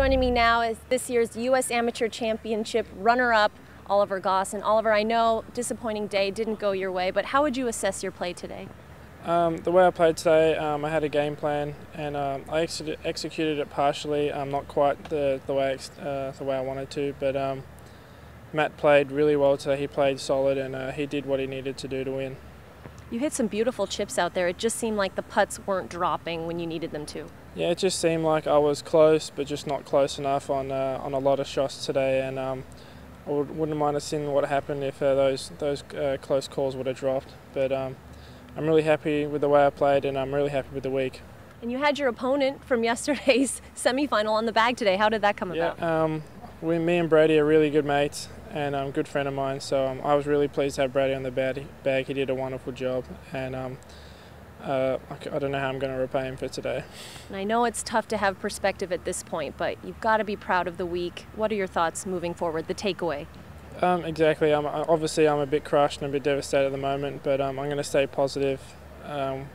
Joining me now is this year's U.S. Amateur Championship runner-up, Oliver Goss. And Oliver, I know disappointing day didn't go your way, but how would you assess your play today? Um, the way I played today, um, I had a game plan and um, I ex executed it partially, um, not quite the, the, way, uh, the way I wanted to, but um, Matt played really well today. He played solid and uh, he did what he needed to do to win. You hit some beautiful chips out there. It just seemed like the putts weren't dropping when you needed them to. Yeah, it just seemed like I was close, but just not close enough on uh, on a lot of shots today. And um, I would, not mind have seen what happened if uh, those those uh, close calls would have dropped. But um, I'm really happy with the way I played, and I'm really happy with the week. And you had your opponent from yesterday's semifinal on the bag today. How did that come yeah, about? Um, we, me and Brady are really good mates, and a um, good friend of mine. So um, I was really pleased to have Brady on the bag. He did a wonderful job, and um, uh, I don't know how I'm going to repay him for today. And I know it's tough to have perspective at this point, but you've got to be proud of the week. What are your thoughts moving forward? The takeaway. Um, exactly. I'm, obviously, I'm a bit crushed and a bit devastated at the moment, but um, I'm going to stay positive. Um,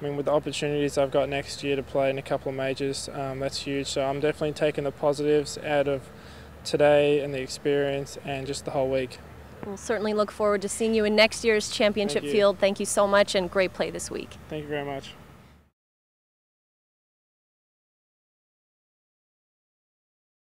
I mean, with the opportunities I've got next year to play in a couple of majors, um, that's huge. So I'm definitely taking the positives out of today and the experience and just the whole week. We'll certainly look forward to seeing you in next year's championship Thank field. Thank you so much and great play this week. Thank you very much.